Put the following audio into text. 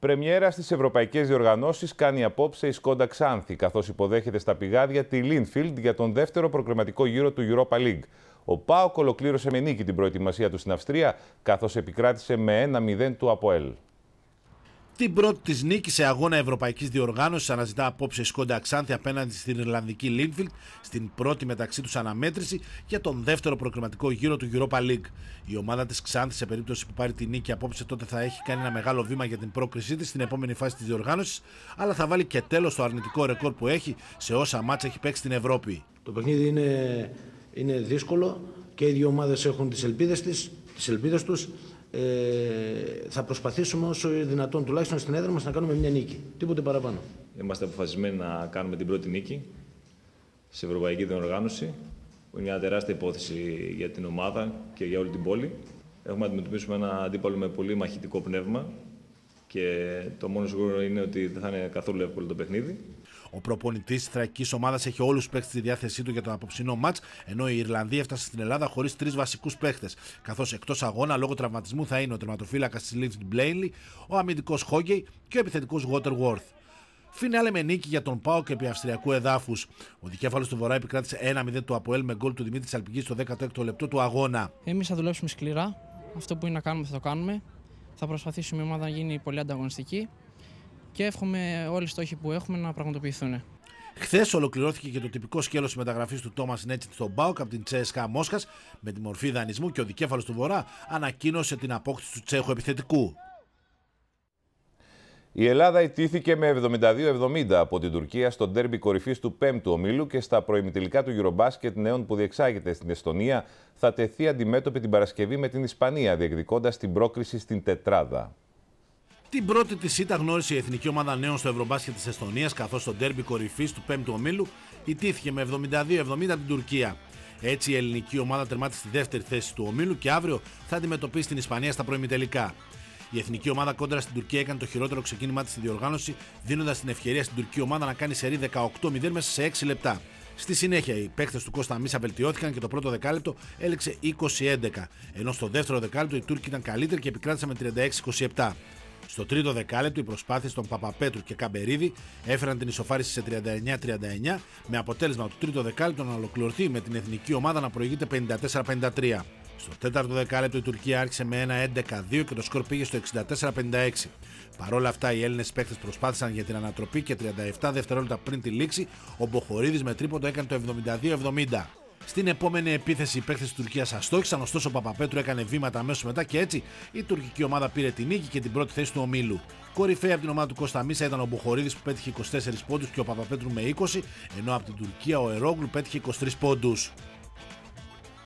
Πρεμιέρα στις ευρωπαϊκές διοργανώσεις κάνει απόψε η Σκόντα Ξάνθη, καθώς υποδέχεται στα Πηγάδια τη Λίνφιλντ για τον δεύτερο προκριματικό γύρο του Europa League. Ο ΠΑΟΚ ολοκλήρωσε με νίκη την προετοιμασία του στην Αυστρία, καθώς επικράτησε με 1-0 του ΑΠΟΕΛ. Την πρώτη της νίκη σε αγώνα Ευρωπαϊκής Διοργάνωσης αναζητά απόψε η Σκόντα Ξάνθη απέναντι στην Ιρλανδική Λίνφιλντ στην πρώτη μεταξύ τους αναμέτρηση για τον δεύτερο προκριματικό γύρο του Europa League. Η ομάδα της Ξάνθης, σε περίπτωση που πάρει τη νίκη απόψε, τότε θα έχει κάνει ένα μεγάλο βήμα για την πρόκρισή της στην επόμενη φάση της διοργάνωσης, αλλά θα βάλει και τέλος στο αρνητικό ρεκόρ που έχει σε όσα μάτσα έχει παίξει στην Ευρώπη. Το παιχνίδι είναι, είναι δύσκολο και οι δύο ομάδες έχουν τις ελπίδες τους ε, θα προσπαθήσουμε όσο δυνατόν τουλάχιστον στην έδρα μας να κάνουμε μια νίκη. Τίποτε παραπάνω. Είμαστε αποφασισμένοι να κάνουμε την πρώτη νίκη σε ευρωπαϊκή διοργάνωση. Είναι μια τεράστια υπόθεση για την ομάδα και για όλη την πόλη. Έχουμε να αντιμετωπίσουμε ένα αντίπαλο με πολύ μαχητικό πνεύμα και το μόνο σίγουρο είναι ότι δεν θα είναι καθόλου εύκολο το παιχνίδι. Ο προπονητής της θρακική ομάδας έχει όλους τους παίχτε στη διάθεσή του για τον απόψινό ματ, ενώ η Ιρλανδία έφτασε στην Ελλάδα χωρίς τρεις βασικούς παίχτε. Καθώς εκτός αγώνα λόγω τραυματισμού θα είναι ο τερματοφύλακας της Λίβτ Μπλέινλι, ο αμυντικός Χόγκεϊ και ο επιθετικός Waterworth. Φινάλε με νίκη για τον Πάο και επί Αυστριακού εδάφους. Ο δικέφαλος του Βορρά επικράτησε 1-0 του Αποέλ με γκολ του Δημήτρη Αλπική στο 16ο λεπτό του αγώνα. Εμείς θα δουλέψουμε σκληρά. Αυτό που είναι να κάνουμε θα το κάνουμε. Θα προσπαθήσουμε η ομάδα να γίνει πολύ ανταγωνιστική και εύχομαι όλοι οι στόχοι που έχουμε να πραγματοποιηθούν. Χθες ολοκληρώθηκε και το τυπικό σκέλος μεταγραφής του Τόμα Νέτσιτ στον Μπάουκ από την Τσέσκα Μόσχας με τη μορφή δανεισμού και ο δικέφαλος του Βορρά ανακοίνωσε την απόκτηση του Τσέχου επιθετικού. Η Ελλάδα ιτήθηκε με 72-70 από την Τουρκία στο ντέρμπι κορυφής του 5ου ομίλου και στα προημιτελικά του Eurobasket νέων που διεξάγεται στην Εστονία θα τεθεί αντιμέτωπη την Παρασκευή με την Ισπανία, διεκδικώντας την πρόκριση στην τετράδα. Την πρώτη της ήττα γνώρισε η εθνική ομάδα νέων στο Ευρωμπάσκετ της Εστονίας, καθώς το ντέρμπι κορυφής του 5ου ομίλου ιτήθηκε με 72-70 την Τουρκία. Έτσι η ελληνική ομάδα τερμάτισε στη δεύτερη θέση του ομίλου και αύριο θα αντιμετωπίσει την Ισπανία στα προημιτελικά. Η εθνική ομάδα κόντρα στην Τουρκία έκανε το χειρότερο ξεκίνημά της στη διοργάνωση, δίνοντας την ευκαιρία στην τουρκική ομάδα να κάνει σερή 18-0 μέσα σε 6 λεπτά. Στη συνέχεια, οι παίκτες του Κώστα Μίσα βελτιώθηκαν και το πρώτο δεκάλεπτο έλεξε 20-11, ενώ στο δεύτερο δεκάλεπτο οι Τούρκοι ήταν καλύτεροι και επικράτησαν με 36-27. Στο τρίτο δεκάλεπτο, οι προσπάθειες των Παπαπέτρου και Καμπερίδη έφεραν την ισοφάριση σε 39-39, με αποτέλεσμα το τρίτο δεκάλεπτο να ολοκληρωθεί με την εθνική ομάδα να προηγείται 54-53. Στο τέταρτο δεκάλεπτο η Τουρκία άρχισε με ένα 11-2 και το σκορ πήγε στο 64-56. Παρ' όλα αυτά, οι Έλληνες παίκτες προσπάθησαν για την ανατροπή και 37 δευτερόλεπτα πριν τη λήξη, ο Μποχορίδης με τρίποντο έκανε το 72-70. Στην επόμενη επίθεση οι παίκτες της Τουρκίας αστόχησαν, ωστόσο ο Παπαπέτρου έκανε βήματα αμέσως μετά και έτσι η τουρκική ομάδα πήρε την νίκη και την πρώτη θέση του ομίλου. Κορυφαία από την ομάδα του Κώστα Μίσα ήταν ο Μποχορίδη που πέτυχε 24 πόντους και ο Παπαπέτρου με 20, ενώ από την Τουρκία ο Ερόγλου πέτυχε 23 πόντους.